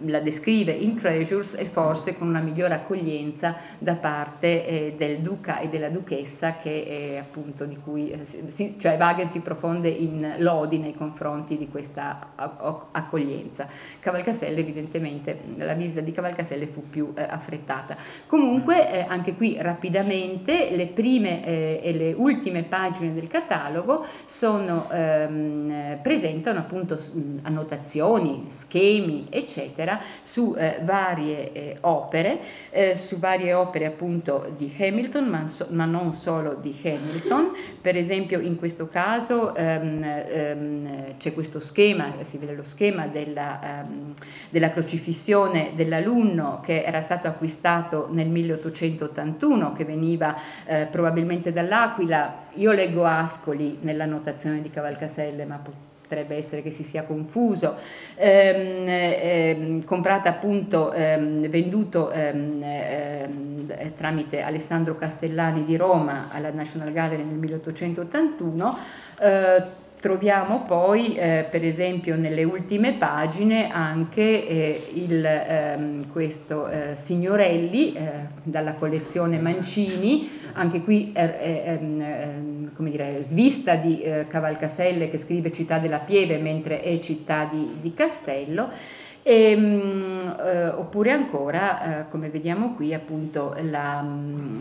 la descrive in Treasures e forse con una migliore accoglienza da parte eh, del duca e della duchessa che è appunto di cui eh, si, cioè Wagen si profonde in lodi nei confronti di questa accoglienza. Cavalcaselle evidentemente la visita di Cavalcaselle fu più eh, affrettata. Comunque eh, anche qui rapidamente le prime eh, e le ultime pagine del catalogo sono, ehm, presentano appunto annotazioni, schemi eccetera eccetera, su eh, varie eh, opere, eh, su varie opere appunto di Hamilton, ma, so, ma, non solo di Hamilton. Per esempio in questo caso ehm, ehm, c'è questo schema, si vede lo schema della, ehm, della crocifissione dell'alunno che era stato acquistato nel 1881, che veniva eh, probabilmente dall'Aquila. Io leggo Ascoli nella notazione di Cavalcaselle, ma potrebbe essere che si sia confuso, ehm, ehm, comprata appunto, ehm, venduto ehm, ehm, tramite Alessandro Castellani di Roma alla National Gallery nel 1881. Eh, troviamo poi eh, per esempio nelle ultime pagine anche eh, il, ehm, questo eh, Signorelli eh, dalla collezione Mancini anche qui è, è, è, dire, svista di eh, Cavalcaselle che scrive Città della Pieve mentre è Città di, di Castello e, ehm, eh, oppure ancora, eh, come vediamo qui, appunto la,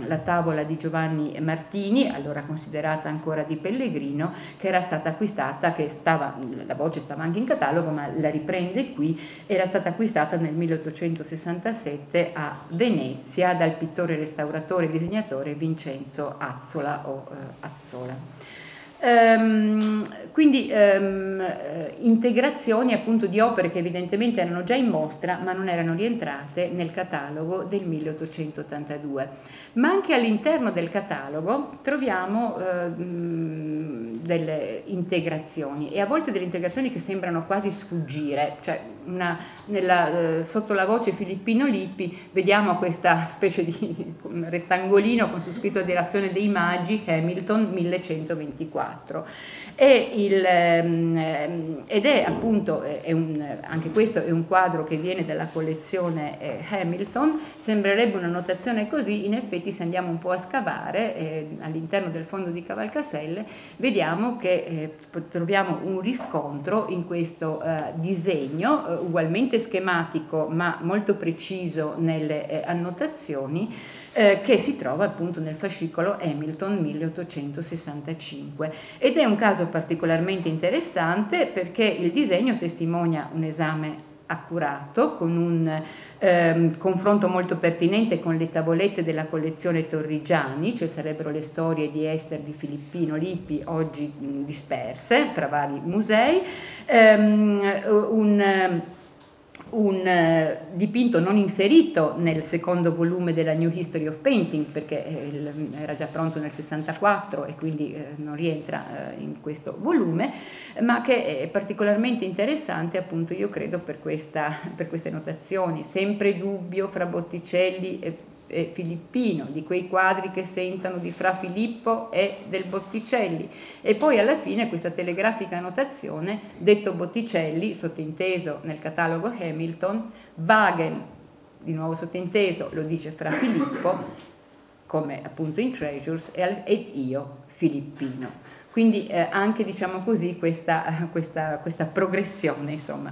la, tavola di Giovanni Martini, allora considerata ancora di Pellegrino, che era stata acquistata, che stava, la voce stava anche in catalogo, ma la riprende qui, era stata acquistata nel 1867 a Venezia dal pittore restauratore e disegnatore Vincenzo Azzola o eh, Azzola. Ehm, quindi ehm, eh, integrazioni appunto di opere che evidentemente erano già in mostra ma non erano rientrate nel catalogo del 1882. Ma anche all'interno del catalogo troviamo eh, delle integrazioni e a volte delle integrazioni che sembrano quasi sfuggire, cioè una, nella, eh, sotto la voce Filippino Lippi vediamo questa specie di rettangolino con su scritto Direzione dei Magi Hamilton 1124 il, ehm, ed è appunto, è un, anche questo è un quadro che viene dalla collezione eh, Hamilton, sembrerebbe una notazione così, in effetti se andiamo un po' a scavare eh, all'interno del fondo di Cavalcaselle vediamo che eh, troviamo un riscontro in questo eh, disegno, eh, ugualmente schematico ma molto preciso nelle eh, annotazioni, eh, che si trova appunto nel fascicolo Hamilton 1865 ed è un caso particolarmente interessante perché il disegno testimonia un esame accurato con un ehm, confronto molto pertinente con le tavolette della collezione Torrigiani, cioè sarebbero le storie di Esther di Filippino Lippi oggi mh, disperse tra vari musei, ehm, un un eh, dipinto non inserito nel secondo volume della New History of Painting perché eh, era già pronto nel 64 e quindi eh, non rientra in questo volume, ma che è particolarmente interessante appunto io credo per, questa, per queste notazioni, sempre dubbio fra Botticelli e eh, filippino, di quei quadri che sentono di Fra Filippo e del Botticelli. E poi alla fine questa telegrafica notazione, detto Botticelli, sottinteso nel catalogo Hamilton, Wagen, di nuovo sottinteso, lo dice Fra Filippo, come appunto in Treasures, ed io Filippino. Quindi eh, anche diciamo così questa, questa, questa progressione insomma.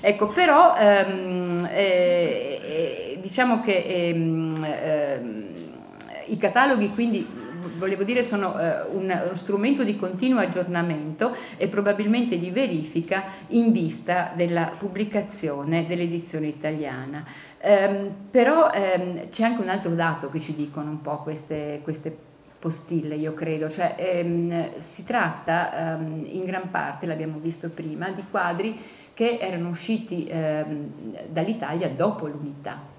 Ecco però ehm, eh, eh, diciamo che ehm, ehm, i cataloghi quindi volevo dire sono eh, un, uno strumento di continuo aggiornamento e probabilmente di verifica in vista della pubblicazione dell'edizione italiana. Um, però um, c'è anche un altro dato che ci dicono un po' queste, queste postille, io credo, cioè um, si tratta in gran parte, l'abbiamo visto prima, di quadri che erano usciti dall'Italia dopo l'unità.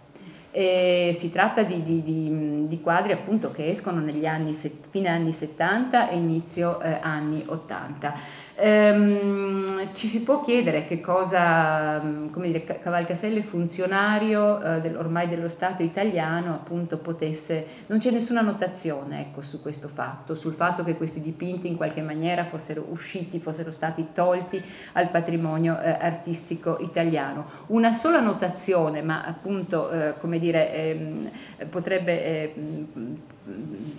E si tratta di, di, di, di, quadri appunto che escono negli anni, fine anni 70 e inizio eh, anni 80. Ehm, ci si può chiedere che cosa, mm, come dire, Cavalcaselle funzionario eh, del, ormai dello Stato italiano appunto potesse, non c'è nessuna notazione ecco, su questo fatto, sul fatto che questi dipinti in qualche maniera fossero usciti, fossero stati tolti al patrimonio eh, artistico italiano. Una sola notazione, ma appunto eh, come dire, ehm, potrebbe, eh,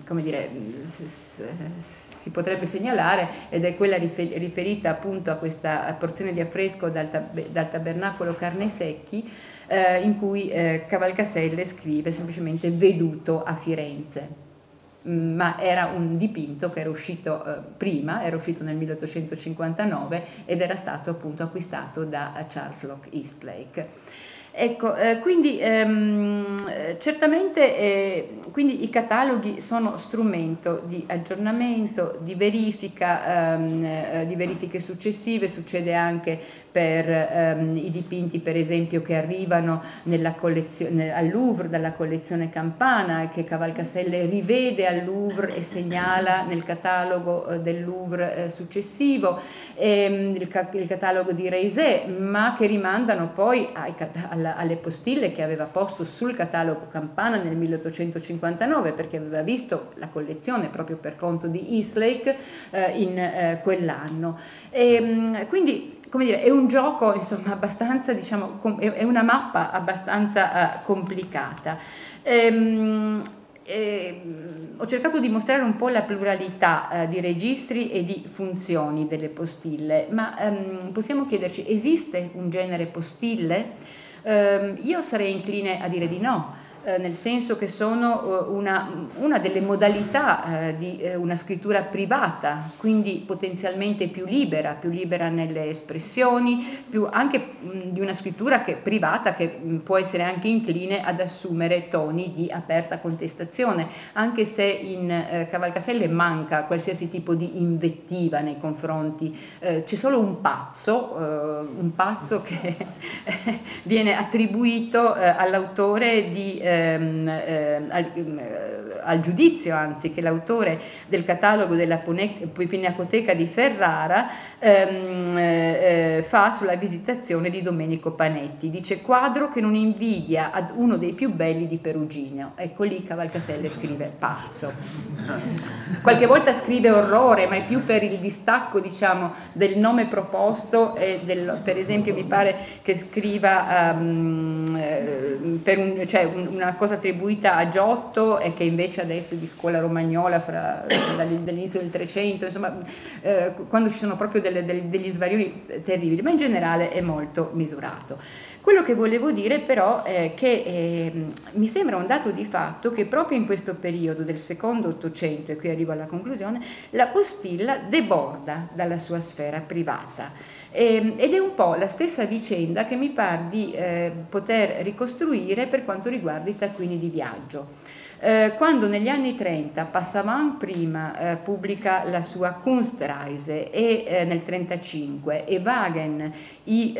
come dire, si potrebbe segnalare ed è quella riferita appunto a questa porzione di affresco dal, tab dal tabernacolo Carne Secchi eh, in cui eh, Cavalcaselle scrive semplicemente veduto a Firenze mm, ma era un dipinto che era uscito eh, prima, era uscito nel 1859 ed era stato appunto acquistato da Charles Locke Eastlake. Ecco, eh, quindi ehm, certamente eh, quindi i cataloghi sono strumento di aggiornamento, di verifica, ehm, eh, di verifiche successive, succede anche per ehm, i dipinti per esempio che arrivano al Louvre dalla collezione Campana e che Cavalcaselle rivede al Louvre e segnala nel catalogo eh, del Louvre eh, successivo, ehm, il, ca il, catalogo di Reisé, ma che rimandano poi alle postille che aveva posto sul catalogo Campana nel 1859 perché aveva visto la collezione proprio per conto di Eastlake eh, in eh, quell'anno. Ehm, quindi come dire, è un gioco insomma abbastanza, diciamo, è una mappa abbastanza uh, complicata. Ehm, eh, ho cercato di mostrare un po' la pluralità eh, di registri e di funzioni delle postille, ma ehm, possiamo chiederci, esiste un genere postille? Eh, io sarei incline a dire di no eh, nel senso che sono eh, una, una delle modalità eh, di una scrittura privata, quindi potenzialmente più libera, più libera nelle espressioni, più anche di una scrittura che, privata che può essere anche incline ad assumere toni di aperta contestazione, anche se in Cavalcaselle manca qualsiasi tipo di invettiva nei confronti, c'è solo un pazzo, un pazzo che viene attribuito all'autore di ehm, eh, al, eh, al, giudizio, anzi, che l'autore del catalogo della Pinacoteca di Ferrara ehm, eh, fa sulla visitazione di Domenico Panetti. Dice quadro che non invidia ad uno dei più belli di Perugino. Ecco lì Cavalcaselle scrive pazzo. Qualche volta scrive orrore, ma è più per il distacco diciamo, del nome proposto e del, per esempio mi pare che scriva um, per un, cioè una cosa attribuita a Giotto e che invece adesso è di scuola romagnola fra, dall'inizio del Trecento, insomma eh, quando ci sono proprio delle, delle, degli svarioni terribili, ma in generale è molto misurato. Quello che volevo dire però è che eh, mi sembra un dato di fatto che proprio in questo periodo del secondo Ottocento, e qui arrivo alla conclusione, la postilla deborda dalla sua sfera privata. Eh, ed è un po' la stessa vicenda che mi pare di eh, poter ricostruire per quanto riguarda i taccuini di viaggio. Eh, quando negli anni 30 Passavant prima eh, pubblica la sua Kunstreise e nel 1935 e Wagen i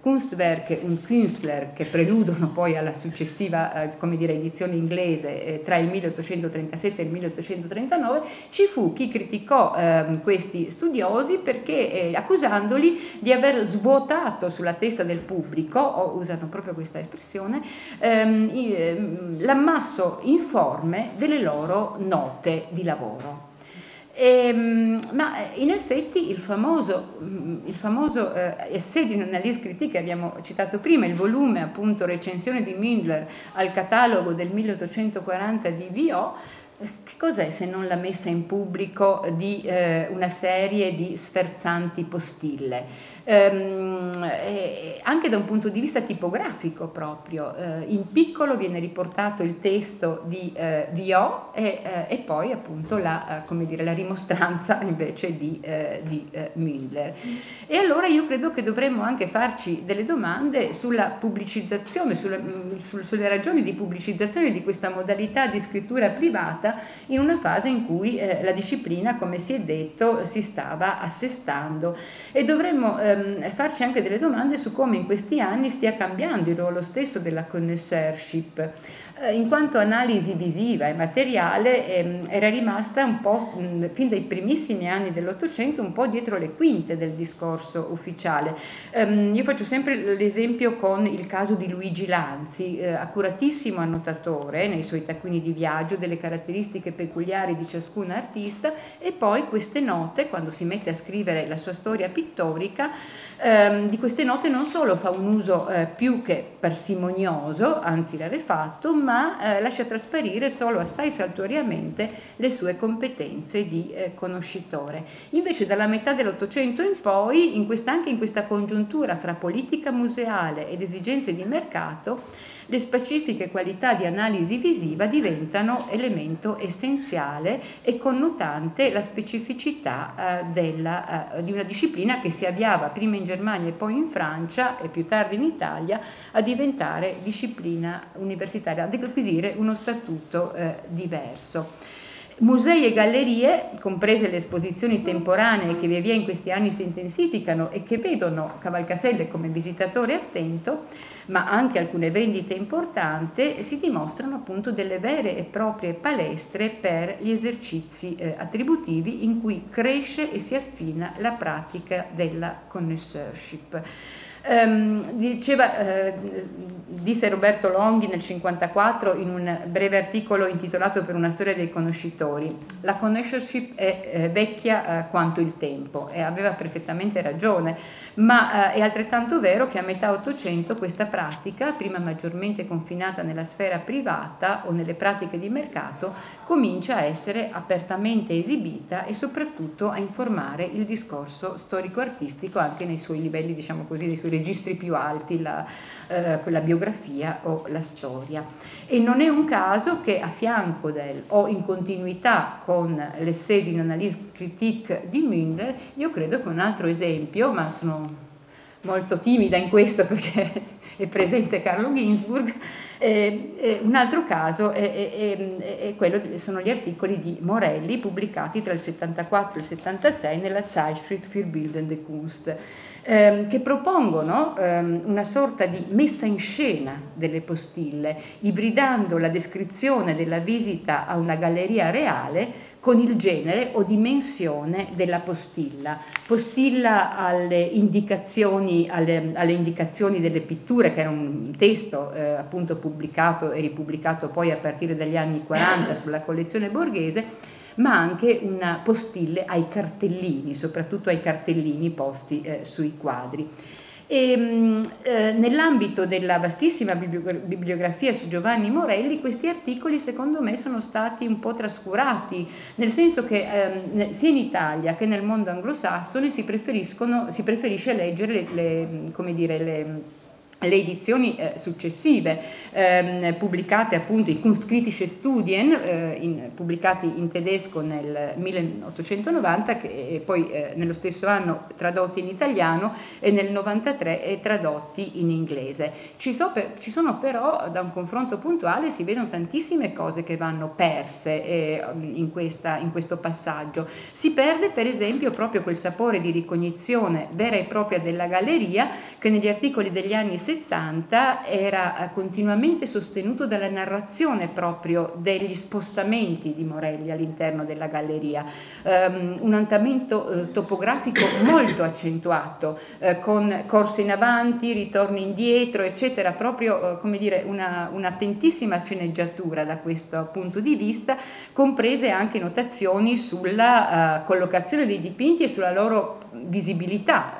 Kunstwerk und Künstler che preludono poi alla successiva eh, dire, edizione inglese eh, tra il 1837 e il 1839, ci fu chi criticò eh, questi studiosi perché eh, accusandoli di aver svuotato sulla testa del pubblico, o usano proprio questa espressione, ehm, ehm l'ammasso informe delle loro note di lavoro. E, ehm, ma eh, in effetti il famoso, mm, il famoso eh, essay di Annalise Critique che abbiamo citato prima, il volume appunto recensione di Mindler al catalogo del 1840 di V.O., eh, che cos'è se non la messa in pubblico di eh, una serie di sferzanti postille? Ehm, anche da un punto di vista tipografico proprio. Eh, in piccolo viene riportato il testo di, eh, di O e, eh, e, poi appunto la, eh, dire, la dimostranza invece di, eh, di Müller. E allora io credo che dovremmo anche farci delle domande sulla pubblicizzazione, sulla, mm, su, sulle ragioni di pubblicizzazione di questa modalità di scrittura privata in una fase in cui la disciplina, come si è detto, si stava assestando e dovremmo ehm, farci anche delle domande su come in questi anni stia cambiando il ruolo stesso della connoisseurship. Eh, in quanto analisi visiva e materiale ehm, era rimasta un po' mh, fin dai primissimi anni dell'Ottocento un po' dietro le quinte del discorso ufficiale. Um, io faccio sempre l'esempio con il caso di Luigi Lanzi, eh, accuratissimo annotatore nei suoi taccuini di viaggio delle caratteristiche peculiari di ciascun artista e poi queste note, quando si mette a scrivere la sua storia pittorica, ehm, di queste note non solo fa un uso eh, più che parsimonioso, anzi rarefatto, ma eh, lascia trasparire solo assai saltuariamente le sue competenze di eh, conoscitore. Invece dalla metà dell'Ottocento in poi, in questa, anche in questa congiuntura fra politica museale ed esigenze di mercato, le specifiche qualità di analisi visiva diventano elemento essenziale e connotante la specificità eh, della, eh, di una disciplina che si avviava prima in Germania e poi in Francia e più tardi in Italia a diventare disciplina universitaria, ad acquisire uno statuto eh, diverso. Musei e gallerie, comprese le esposizioni temporanee che via via in questi anni si intensificano e che vedono Cavalcaselle come visitatore attento, ma anche alcune vendite importanti, si dimostrano appunto delle vere e proprie palestre per gli esercizi eh, attributivi in cui cresce e si affina la pratica della connoisseurship. Um, diceva, eh, disse Roberto Longhi nel 1954 in un breve articolo intitolato Per una storia dei conoscitori, la connoisseurship è eh, vecchia eh, quanto il tempo e aveva perfettamente ragione, ma eh, è altrettanto vero che a metà Ottocento questa pratica, prima maggiormente confinata nella sfera privata o nelle pratiche di mercato, comincia a essere apertamente esibita e soprattutto a informare il discorso storico-artistico anche nei suoi livelli, diciamo così, nei suoi registri più alti, la, eh, la biografia o la storia. E non è un caso che a fianco del o in continuità con l'essay di un'analisi critique di Münder, io credo che un altro esempio, ma sono molto timida in questo perché è presente Carlo Ginsburg, eh, eh, un altro caso è, è, è quello, sono gli articoli di Morelli pubblicati tra il 74 e il 76 nella Zeitschrift für Bildende Kunst ehm, che propongono ehm, una sorta di messa in scena delle postille, ibridando la descrizione della visita a una galleria reale con il genere o dimensione della postilla. Postilla alle indicazioni, alle, alle indicazioni delle pitture, che era un testo eh, appunto pubblicato e ripubblicato poi a partire dagli anni 40 sulla collezione borghese, ma anche una postille ai cartellini, soprattutto ai cartellini posti eh, sui quadri. E, mm, eh, nell'ambito della vastissima bibliografia su Giovanni Morelli, questi articoli secondo me sono stati un po' trascurati, nel senso che ehm, sia in Italia che nel mondo anglosassone si, si preferisce leggere le, le, dire, le le edizioni eh, successive, ehm, pubblicate appunto i Kunstkritische Studien, eh, in, pubblicati in tedesco nel 1890 che, e poi eh, nello stesso anno tradotti in italiano e nel 93 tradotti in inglese. Ci, so per, ci, sono però, da un confronto puntuale, si vedono tantissime cose che vanno perse eh, in, questa, in questo passaggio. Si perde per esempio proprio quel sapore di ricognizione vera e propria della galleria che negli articoli degli anni 70 era eh, continuamente sostenuto dalla narrazione proprio degli spostamenti di Morelli all'interno della galleria, um, un andamento uh, topografico molto accentuato, uh, con corse in avanti, ritorni indietro, eccetera, proprio uh, come dire una, un'attentissima sceneggiatura da questo punto di vista, comprese anche notazioni sulla collocazione dei dipinti e sulla loro visibilità,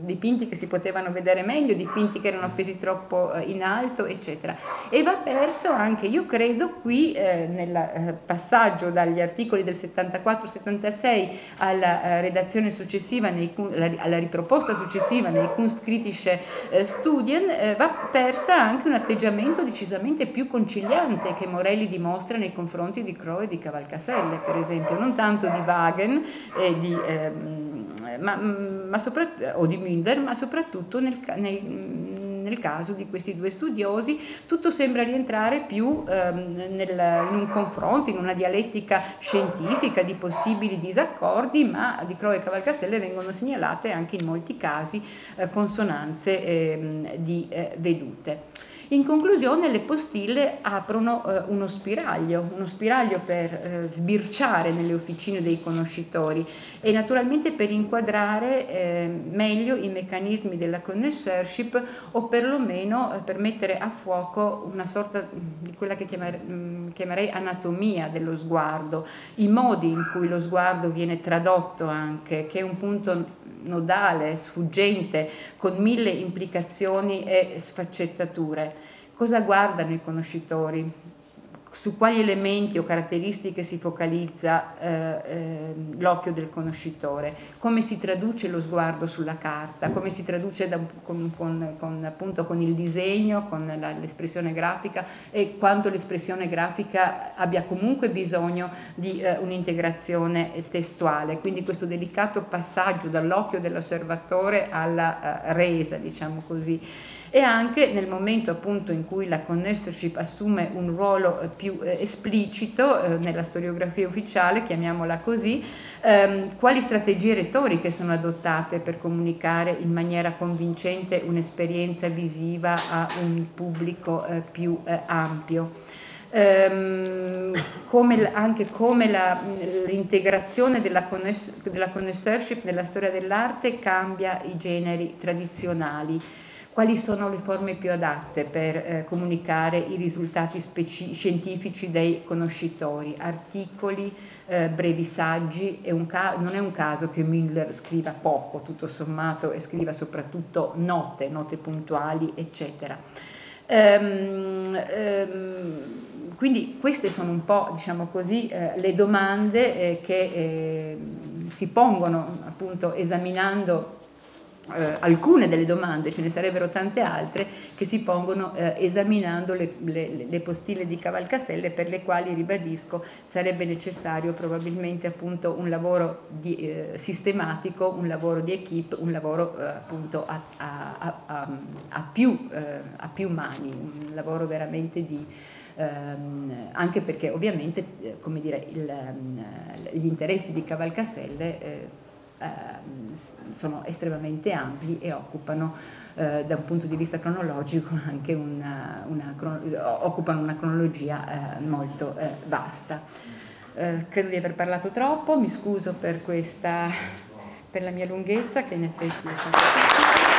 dipinti che si potevano vedere meglio, dipinti che erano sono appesi troppo eh, in alto, eccetera. E va perso anche, io credo, qui eh, nel eh, passaggio dagli articoli del 74-76 alla eh, redazione successiva, nei, alla riproposta successiva nei Kunstkritische eh, Studien, eh, va persa anche un atteggiamento decisamente più conciliante che Morelli dimostra nei confronti di Crowe e di Cavalcaselle, per esempio, non tanto di Wagen di... Ehm, ma, ma o di Müller, ma soprattutto nel, nei, nel, caso di questi due studiosi, tutto sembra rientrare più ehm, nel, in un confronto, in una dialettica scientifica di possibili disaccordi, ma di Crowe e Cavalcaselle vengono segnalate anche in molti casi eh, consonanze eh, di eh, vedute. In conclusione le postille aprono eh, uno spiraglio, uno spiraglio per eh, sbirciare nelle officine dei conoscitori e naturalmente per inquadrare eh, meglio i meccanismi della connoisseurship o perlomeno eh, per mettere a fuoco una sorta di quella che chiamer, mm, chiamerei anatomia dello sguardo, i modi in cui lo sguardo viene tradotto anche, che è un punto nodale, sfuggente, con mille implicazioni e sfaccettature. Cosa guardano i conoscitori? Su quali elementi o caratteristiche si focalizza eh, eh, l'occhio del conoscitore? Come si traduce lo sguardo sulla carta? Come si traduce da, con, con, con, appunto, con, il disegno, con l'espressione grafica e quanto l'espressione grafica abbia comunque bisogno di eh, un'integrazione testuale. Quindi questo delicato passaggio dall'occhio dell'osservatore alla eh, resa, diciamo così e anche nel momento appunto in cui la connessorship assume un ruolo eh, più eh, esplicito eh, nella storiografia ufficiale, chiamiamola così, ehm, quali strategie retoriche sono adottate per comunicare in maniera convincente un'esperienza visiva a un pubblico eh, più eh, ampio. Um, come, anche come la, l'integrazione della, conness- della connoisseurship nella storia dell'arte cambia i generi tradizionali quali sono le forme più adatte per eh, comunicare i risultati scientifici dei conoscitori, articoli, eh, brevi saggi, è non è un caso che Müller scriva poco, tutto sommato, e scriva soprattutto note, note puntuali, eccetera. Ehm, ehm, quindi queste sono un po', diciamo così, eh, le domande eh, che eh, si pongono appunto esaminando eh, alcune delle domande, ce ne sarebbero tante altre, che si pongono eh, esaminando le, le, le, postille di Cavalcaselle per le quali, ribadisco, sarebbe necessario probabilmente appunto un lavoro di, eh, sistematico, un lavoro di equip, un lavoro eh, appunto a, a, a, più, eh, a più mani, un lavoro veramente di... Ehm, anche perché ovviamente eh, dire, il, ehm, gli interessi di Cavalcaselle sono estremamente ampli e occupano eh, da un punto di vista cronologico anche una, una, occupano una cronologia eh, molto eh, vasta. Eh, credo di aver parlato troppo, mi scuso per, questa, per la mia lunghezza che in effetti è stata...